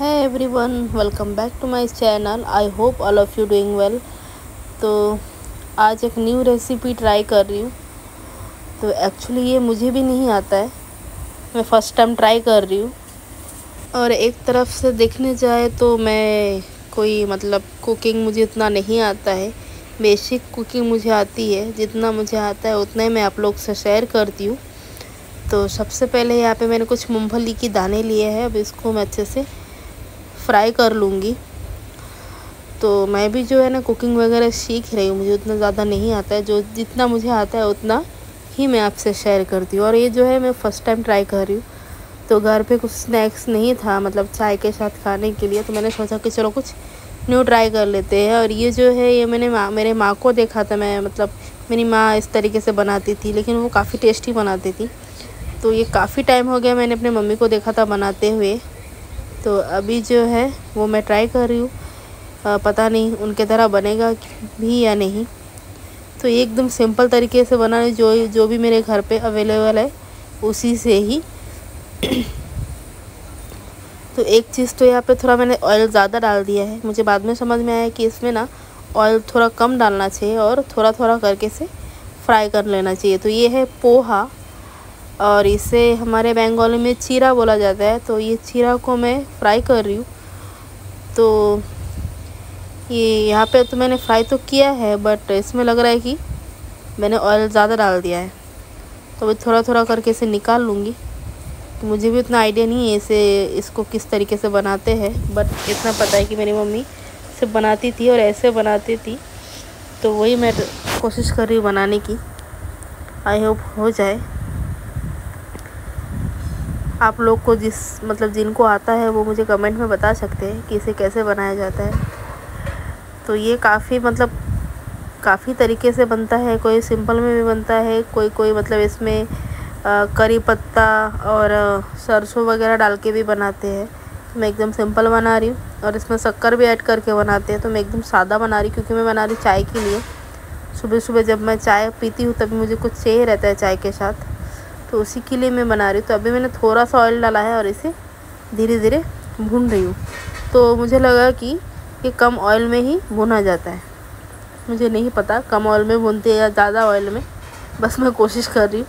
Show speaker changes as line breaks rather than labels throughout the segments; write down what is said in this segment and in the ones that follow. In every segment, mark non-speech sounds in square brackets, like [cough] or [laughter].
Hi everyone welcome back to my channel I hope all of you doing well तो आज एक new recipe try कर रही हूँ। तो एक्चुअली ये मुझे भी नहीं आता है। मैं फ़र्स्ट टाइम ट्राई कर रही हूँ। और एक तरफ़ से देखने जाए तो मैं कोई मतलब कुकिंग मुझे इतना नहीं आता है। बेसिक कुकिंग मुझे आती है। जितना मुझे आता है उतना ही मैं आप लोग से शेयर करती हूँ। तो सबसे पहले यहाँ पे मैंने कुछ मूंगफली की दाने लिए हैं। अब इसको मैं अच्छे से फ्राई कर लूँगी। तो मैं भी जो है ना कुकिंग वगैरह सीख रही हूँ, मुझे उतना ज़्यादा नहीं आता है। जो जितना मुझे आता है, उतना ही मैं आपसे शेयर करती हूँ। और ये जो है, मैं फ़र्स्ट टाइम ट्राई कर रही हूँ। तो घर पे कुछ स्नैक्स नहीं था मतलब चाय के साथ खाने के लिए। तो मैंने सोचा कि चलो कुछ न्यू ट्राई कर लेते हैं। और ये जो है, ये मैंने माँ, मेरे माँ को देखा था मैं मतलब मेरी माँ इस तरीके से बनाती थी, लेकिन वो काफ़ी टेस्टी बनाती थी। तो ये काफ़ी टाइम हो गया मैंने अपने मम्मी को देखा था बनाते हुए। तो अभी जो है, वो मैं ट्राई कर रही हूँ। पता नहीं उनके तरह बनेगा भी या नहीं। तो एकदम सिंपल तरीके से बना जो जो भी मेरे घर पे अवेलेबल है, उसी से ही। [clears throat] तो एक चीज़ तो यहाँ पे थोड़ा मैंने ऑयल ज़्यादा डाल दिया है। मुझे बाद में समझ में आया कि इसमें ना ऑयल थोड़ा कम डालना चाहिए और थोड़ा थोड़ा करके से फ्राई कर लेना चाहिए। तो ये है पोहा। और इसे हमारे बंगाली में चीरा बोला जाता है तो ये चीरा को मैं फ्राई कर रही हूँ। तो ये यहाँ पे तो मैंने फ्राई तो किया है, बट इसमें लग रहा है कि मैंने ऑयल ज़्यादा डाल दिया है। तो मैं थोड़ा थोड़ा करके इसे निकाल लूँगी। तो मुझे भी उतना आइडिया नहीं है इसे, इसको किस तरीके से बनाते हैं, बट इतना पता है कि मेरी मम्मी इसे बनाती थी और ऐसे बनाती थी। तो वही मैं कोशिश कर रही हूँ बनाने की। आई होप हो जाए। आप लोग को जिस मतलब जिनको आता है, वो मुझे कमेंट में बता सकते हैं कि इसे कैसे बनाया जाता है। तो ये काफ़ी मतलब काफ़ी तरीके से बनता है। कोई सिंपल में भी बनता है, कोई कोई मतलब इसमें करी पत्ता और सरसों वगैरह डाल के भी बनाते हैं। तो मैं एकदम सिंपल बना रही हूँ और इसमें शक्कर भी ऐड करके बनाते हैं। तो मैं एकदम सादा बना रही क्योंकि मैं बना रही चाय के लिए। सुबह सुबह जब मैं चाय पीती हूँ, तभी मुझे कुछ चाहिए रहता है चाय के साथ। तो उसी के लिए मैं बना रही हूँ। तो अभी मैंने थोड़ा सा ऑयल डाला है और इसे धीरे धीरे भून रही हूँ। तो मुझे लगा कि ये कम ऑयल में ही भुना जाता है। मुझे नहीं पता कम ऑयल में भूनते या ज़्यादा ऑयल में। बस मैं कोशिश कर रही हूँ।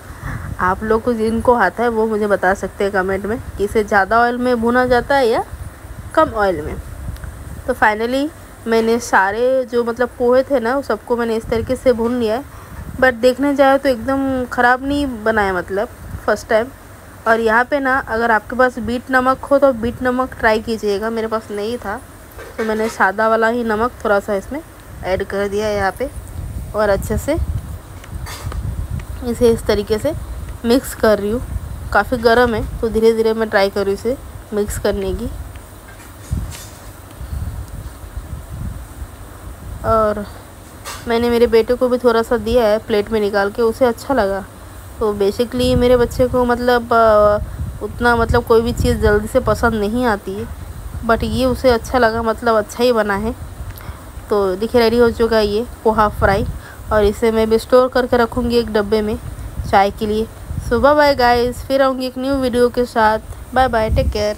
आप लोग को जिनको आता है वो मुझे बता सकते हैं कमेंट में कि इसे ज़्यादा ऑयल में भुना जाता है या कम ऑयल में। तो फाइनली मैंने सारे जो मतलब पोहे थे ना सबको मैंने इस तरीके से भून लिया है। बट देखने जाए तो एकदम ख़राब नहीं बनाया मतलब फ़र्स्ट टाइम और यहाँ पे ना, अगर आपके पास बीट नमक हो तो बीट नमक ट्राई कीजिएगा। मेरे पास नहीं था तो मैंने सादा वाला ही नमक थोड़ा सा इसमें ऐड कर दिया यहाँ पे। और अच्छे से इसे इस तरीके से मिक्स कर रही हूँ। काफ़ी गर्म है तो धीरे धीरे मैं ट्राई कर रही हूँ इसे मिक्स करने की। और मैंने मेरे बेटे को भी थोड़ा सा दिया है प्लेट में निकाल के, उसे अच्छा लगा। तो बेसिकली मेरे बच्चे को मतलब उतना मतलब कोई भी चीज़ जल्दी से पसंद नहीं आती है बट ये उसे अच्छा लगा मतलब अच्छा ही बना है। तो देखिए रेडी हो चुका है ये पोहा फ्राई और इसे मैं भी स्टोर करके रखूँगी एक डब्बे में चाय के लिए। सुबह बाय गाइस फिर आऊँगी एक न्यू वीडियो के साथ। Bye bye take care